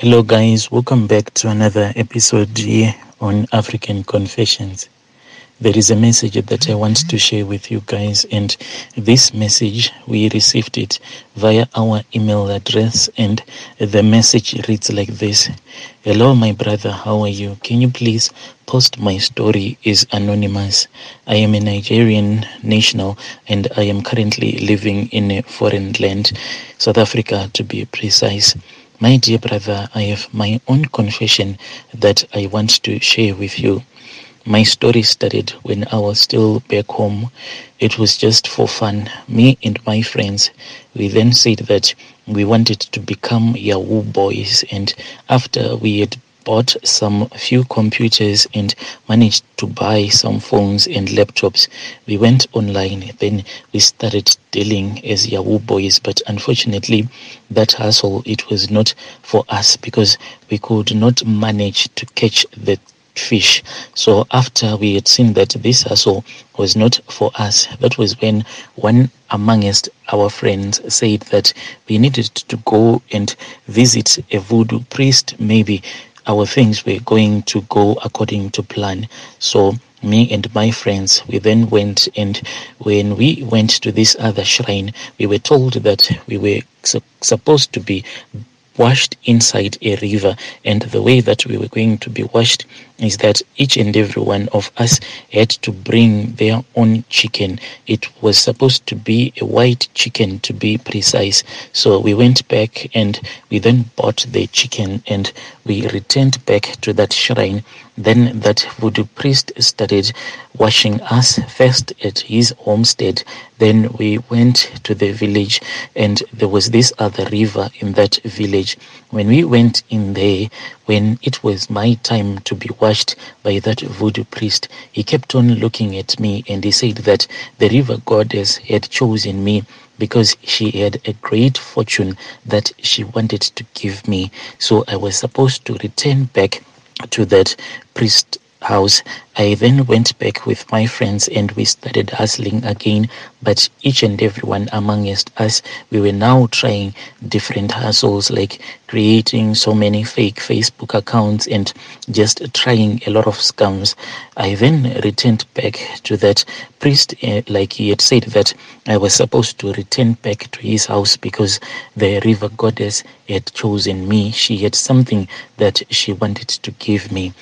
Hello, guys. Welcome back to another episode here on African Confessions. There is a message that I want to share with you guys, and this message we received it via our email address, and the message reads like this Hello, my brother, how are you? Can you please post my story is anonymous. I am a Nigerian national and I am currently living in a foreign land, South Africa to be precise. My dear brother, I have my own confession that I want to share with you. My story started when I was still back home. It was just for fun. Me and my friends, we then said that we wanted to become Yahoo boys. And after we had bought some few computers and managed to buy some phones and laptops. We went online, then we started dealing as Yahoo boys. But unfortunately, that hustle it was not for us because we could not manage to catch the fish. So after we had seen that this hustle was not for us, that was when one amongst our friends said that we needed to go and visit a voodoo priest. Maybe our things were going to go according to plan. So me and my friends, we then went and when we went to this other shrine, we were told that we were su- supposed to be washed inside a river. And the way that we were going to be washed is that each and every one of us had to bring their own chicken. It was supposed to be a white chicken to be precise. So we went back and we then bought the chicken and we returned back to that shrine. Then that voodoo priest started washing us first at his homestead. Then we went to the village and there was this other river in that village. When we went in there, when it was my time to be washed by that voodoo priest, he kept on looking at me and he said that the river goddess had chosen me because she had a great fortune that she wanted to give me. So I was supposed to return back to that priest house. I then went back with my friends and we started hustling again. But each and every one amongst us, we were now trying different hustles like creating so many fake Facebook accounts and just trying a lot of scams. I then returned back to that priest, uh, like he had said that I was supposed to return back to his house because the river goddess had chosen me. She had something that she wanted to give me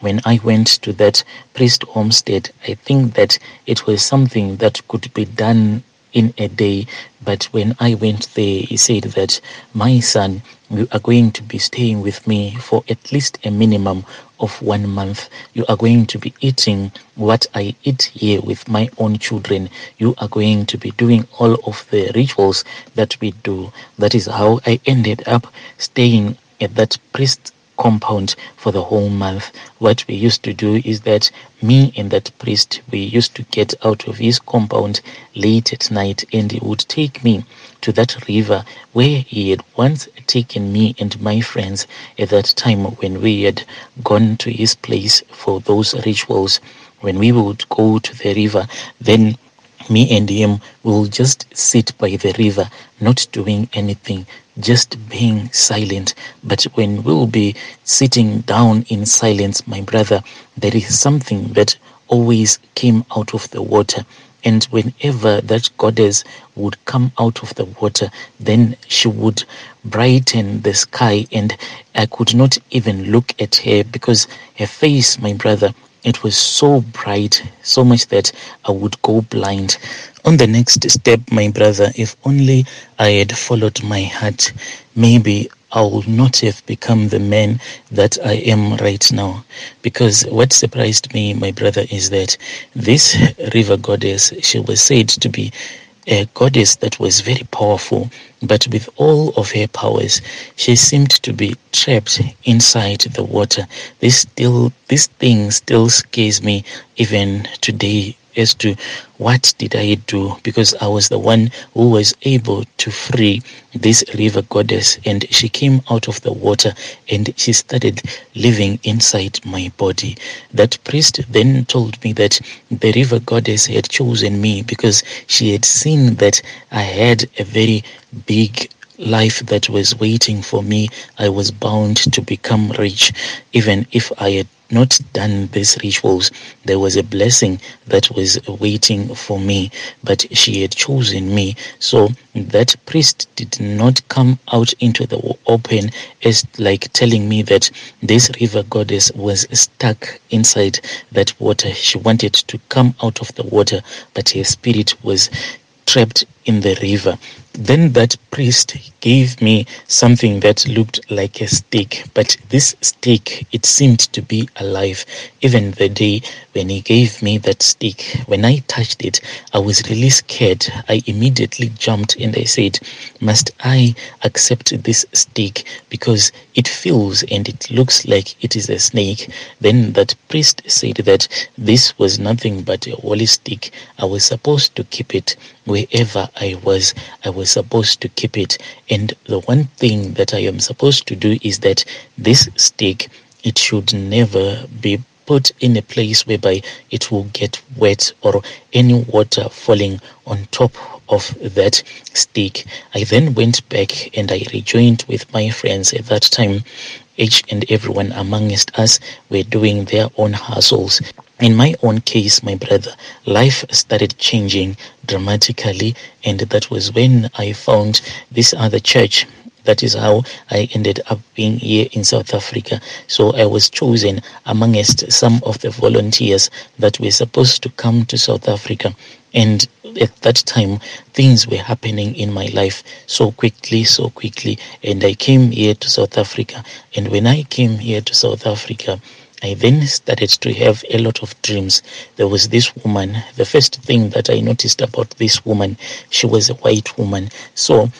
when I went to that priest homestead, I think that it was something that could be done in a day. But when I went there, he said that my son, you are going to be staying with me for at least a minimum of one month. You are going to be eating what I eat here with my own children. You are going to be doing all of the rituals that we do. That is how I ended up staying at that priest compound for the whole month. What we used to do is that me and that priest, we used to get out of his compound late at night and he would take me to that river where he had once taken me and my friends at that time when we had gone to his place for those rituals. When we would go to the river, then me and him will just sit by the river, not doing anything, just being silent. But when we'll be sitting down in silence, my brother, there is something that always came out of the water. And whenever that goddess would come out of the water, then she would brighten the sky. And I could not even look at her because her face, my brother, it was so bright, so much that I would go blind. On the next step, my brother, if only I had followed my heart, maybe I would not have become the man that I am right now. Because what surprised me, my brother, is that this river goddess, she was said to be a goddess that was very powerful, but with all of her powers, she seemed to be trapped inside the water. This still, this thing still scares me even today as to what did I do because I was the one who was able to free this river goddess and she came out of the water and she started living inside my body. That priest then told me that the river goddess had chosen me because she had seen that I had a very big life that was waiting for me. I was bound to become rich, even if I had not done these rituals, there was a blessing that was waiting for me, but she had chosen me. So that priest did not come out into the open as like telling me that this river goddess was stuck inside that water. She wanted to come out of the water, but her spirit was trapped in the river. Then that priest gave me something that looked like a stick, but this stick, it seemed to be alive. Even the day when he gave me that stick, when I touched it, I was really scared. I immediately jumped and I said, Must I accept this stick? Because it feels and it looks like it is a snake. Then that priest said that this was nothing but a holy stick. I was supposed to keep it wherever I was. I was supposed to keep it. And the one thing that I am supposed to do is that this stick, it should never be put in a place whereby it will get wet or any water falling on top of that stick. I then went back and I rejoined with my friends at that time. Each and everyone amongst us were doing their own hustles. In my own case, my brother, life started changing dramatically, and that was when I found this other church that is how I ended up being here in South Africa. So I was chosen amongst some of the volunteers that were supposed to come to South Africa. And at that time, things were happening in my life so quickly, so quickly. And I came here to South Africa. And when I came here to South Africa, I then started to have a lot of dreams. There was this woman. The first thing that I noticed about this woman, she was a white woman. So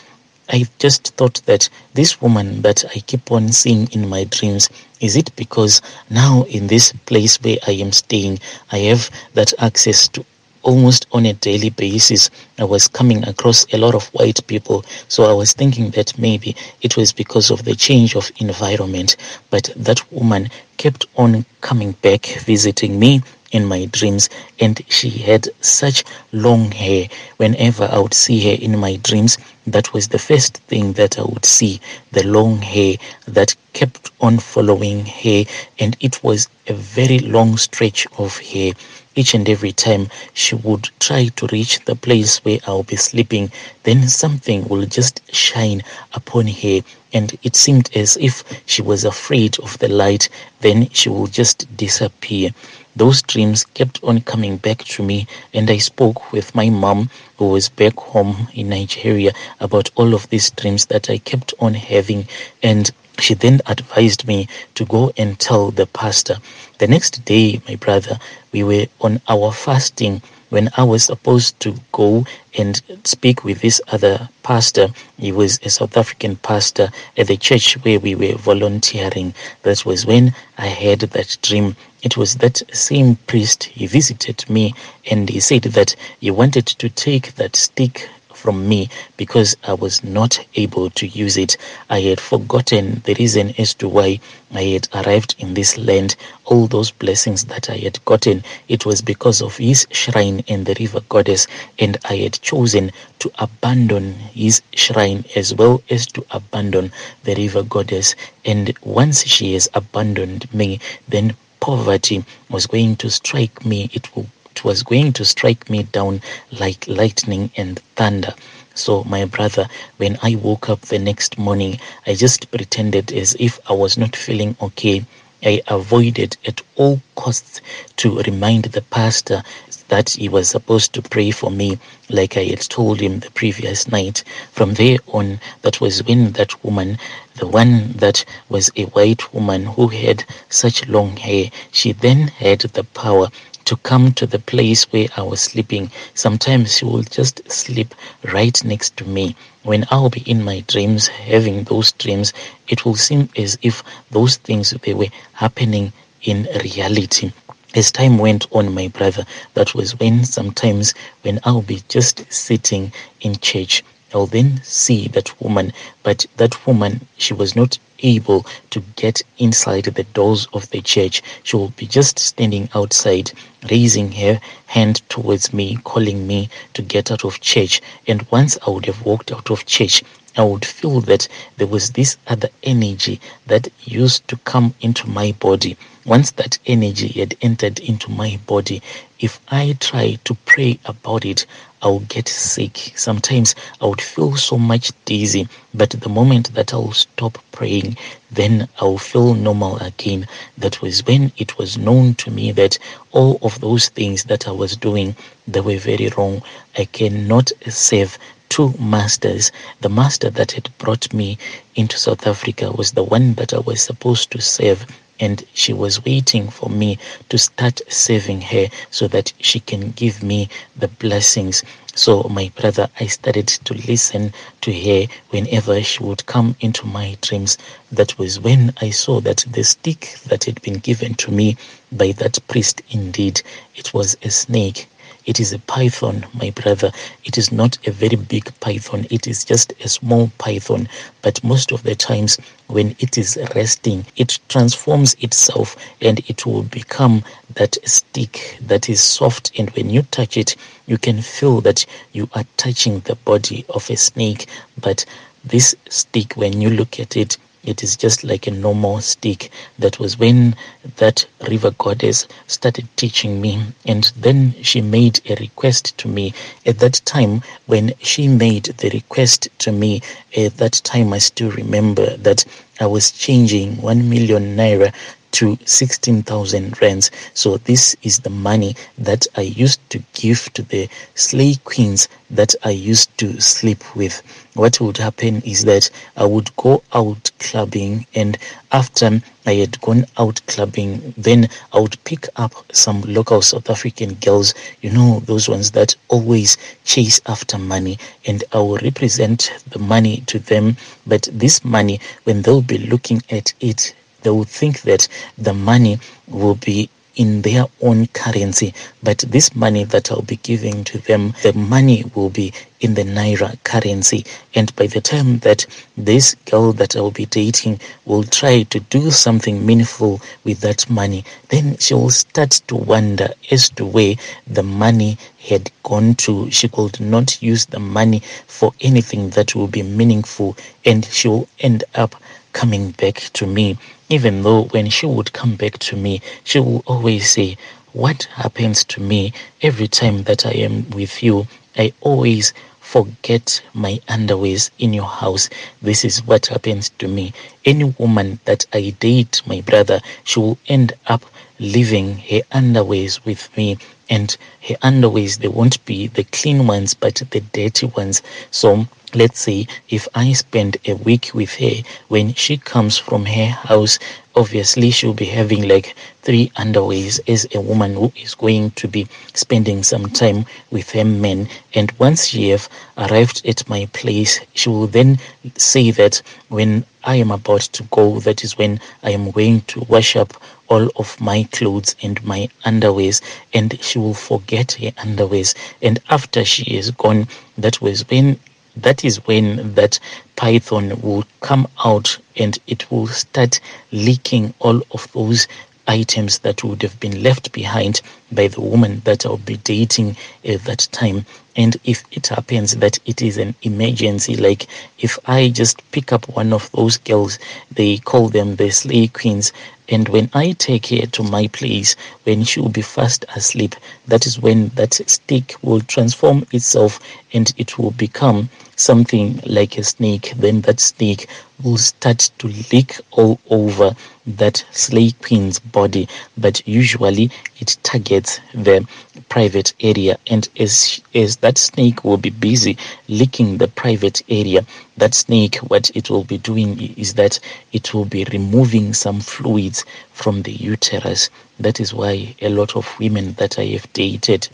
I just thought that this woman that I keep on seeing in my dreams, is it because now in this place where I am staying, I have that access to almost on a daily basis, I was coming across a lot of white people. So I was thinking that maybe it was because of the change of environment. But that woman kept on coming back, visiting me in my dreams and she had such long hair whenever i would see her in my dreams that was the first thing that i would see the long hair that kept on following her and it was a very long stretch of hair each and every time she would try to reach the place where I'll be sleeping, then something will just shine upon her. And it seemed as if she was afraid of the light, then she will just disappear. Those dreams kept on coming back to me, and I spoke with my mom, who was back home in Nigeria, about all of these dreams that I kept on having. And she then advised me to go and tell the pastor. The next day, my brother, we were on our fasting when I was supposed to go and speak with this other pastor. He was a South African pastor at the church where we were volunteering. That was when I had that dream. It was that same priest. He visited me and he said that he wanted to take that stick from me because I was not able to use it. I had forgotten the reason as to why I had arrived in this land. All those blessings that I had gotten, it was because of his shrine and the river goddess, and I had chosen to abandon his shrine as well as to abandon the river goddess. And once she has abandoned me, then poverty was going to strike me. It it was going to strike me down like lightning and thunder. So, my brother, when I woke up the next morning, I just pretended as if I was not feeling okay. I avoided at all costs to remind the pastor that he was supposed to pray for me, like I had told him the previous night. From there on, that was when that woman, the one that was a white woman who had such long hair, she then had the power to come to the place where I was sleeping. Sometimes she will just sleep right next to me. When I'll be in my dreams, having those dreams, it will seem as if those things they were happening in reality. As time went on, my brother, that was when sometimes when I'll be just sitting in church, I'll then see that woman, but that woman, she was not able to get inside the doors of the church. She will be just standing outside, raising her hand towards me, calling me to get out of church. And once I would have walked out of church, I would feel that there was this other energy that used to come into my body. Once that energy had entered into my body, if I try to pray about it, I will get sick. Sometimes I would feel so much dizzy, but the moment that I will stop praying, then I will feel normal again. That was when it was known to me that all of those things that I was doing, they were very wrong. I cannot serve two masters. The master that had brought me into South Africa was the one that I was supposed to serve and she was waiting for me to start serving her so that she can give me the blessings. So, my brother, I started to listen to her whenever she would come into my dreams. That was when I saw that the stick that had been given to me by that priest, indeed, it was a snake it is a python, my brother. It is not a very big python. It is just a small python. But most of the times when it is resting, it transforms itself and it will become that stick that is soft. And when you touch it, you can feel that you are touching the body of a snake. But this stick, when you look at it, it is just like a normal stick. That was when that river goddess started teaching me. And then she made a request to me. At that time, when she made the request to me, at that time, I still remember that I was changing 1 million naira to 16,000 rands. So this is the money that I used to give to the slay queens that I used to sleep with. What would happen is that I would go out clubbing and after I had gone out clubbing, then I would pick up some local South African girls, you know, those ones that always chase after money, and I will represent the money to them. But this money, when they'll be looking at it, they will think that the money will be in their own currency. But this money that I'll be giving to them, the money will be in the Naira currency. And by the time that this girl that I'll be dating will try to do something meaningful with that money, then she will start to wonder as to where the money had gone to. She could not use the money for anything that will be meaningful, and she will end up coming back to me even though when she would come back to me, she will always say, What happens to me every time that I am with you? I always forget my underwears in your house. This is what happens to me. Any woman that I date, my brother, she will end up leaving her underwears with me and her underwears they won't be the clean ones but the dirty ones so let's say if I spend a week with her, when she comes from her house, obviously she'll be having like three underways as a woman who is going to be spending some time with her men. And once she have arrived at my place, she will then say that when I am about to go, that is when I am going to wash up all of my clothes and my underwears, and she will forget her underwears. And after she is gone, that was when that is when that python will come out and it will start leaking all of those items that would have been left behind by the woman that I'll be dating at that time. And if it happens that it is an emergency, like if I just pick up one of those girls, they call them the slay queens, and when I take her to my place, when she will be fast asleep, that is when that stick will transform itself and it will become something like a snake. Then that snake will start to leak all over that slay queen's body. But usually it targets the private area. And as, as that snake will be busy licking the private area, that snake, what it will be doing is that it will be removing some fluids from the uterus. That is why a lot of women that I have dated,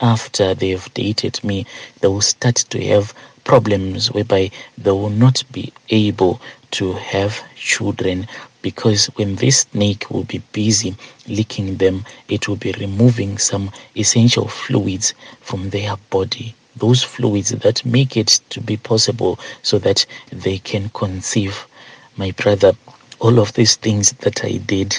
after they have dated me, they will start to have problems whereby they will not be able to have children because when this snake will be busy licking them, it will be removing some essential fluids from their body. those fluids that make it to be possible so that they can conceive. My brother, all of these things that I did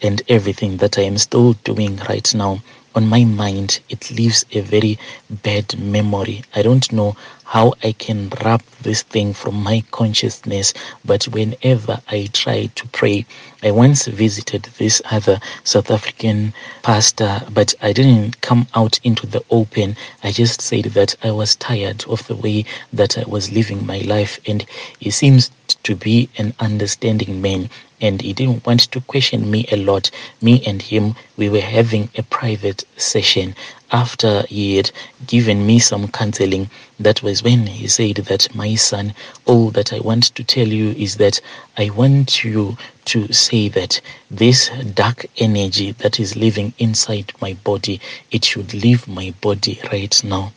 and everything that I am still doing right now on my mind, it leaves a very bad memory. I don't know how I can wrap this thing from my consciousness, but whenever I try to pray, I once visited this other South African pastor, but I didn't come out into the open. I just said that I was tired of the way that I was living my life, and he seems to be an understanding man and he didn't want to question me a lot. Me and him, we were having a private session after he had given me some counseling, that was when he said that, My son, all that I want to tell you is that I want you to say that this dark energy that is living inside my body, it should leave my body right now.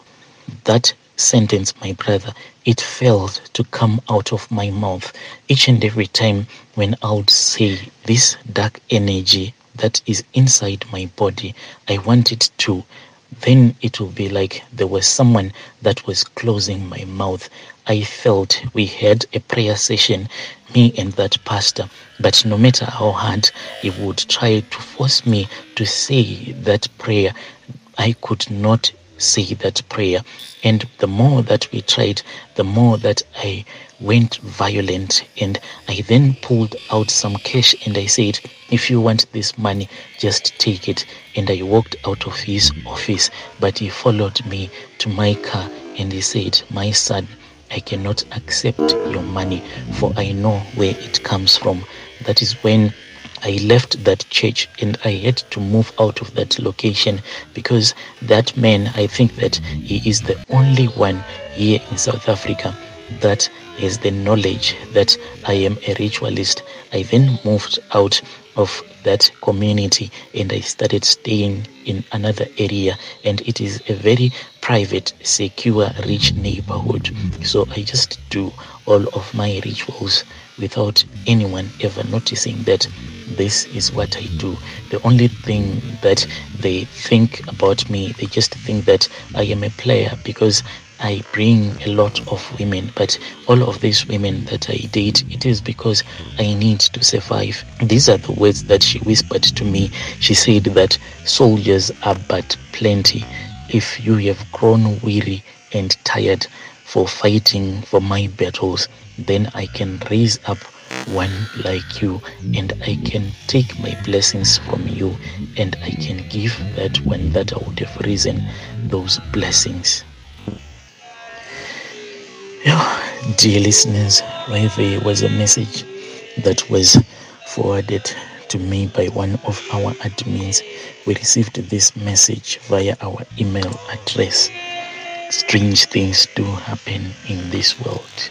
That sentence, my brother, it failed to come out of my mouth each and every time when I would say this dark energy that is inside my body, I want it to then it will be like there was someone that was closing my mouth. I felt we had a prayer session, me and that pastor, but no matter how hard he would try to force me to say that prayer, I could not say that prayer. And the more that we tried, the more that I went violent. And I then pulled out some cash and I said, If you want this money, just take it. And I walked out of his office. But he followed me to my car and he said, My son, I cannot accept your money, for I know where it comes from. That is when I left that church and I had to move out of that location because that man, I think that he is the only one here in South Africa that has the knowledge that I am a ritualist. I then moved out of that community and I started staying in another area and it is a very private secure rich neighborhood so I just do all of my rituals without anyone ever noticing that this is what I do. The only thing that they think about me, they just think that I am a player because I bring a lot of women, but all of these women that I date, it is because I need to survive. These are the words that she whispered to me. She said that soldiers are but plenty. If you have grown weary and tired for fighting for my battles, then I can raise up one like you and I can take my blessings from you and I can give that one that I would have risen those blessings. Yeah, dear listeners, right there was a message that was forwarded to me by one of our admins. We received this message via our email address. Strange things do happen in this world.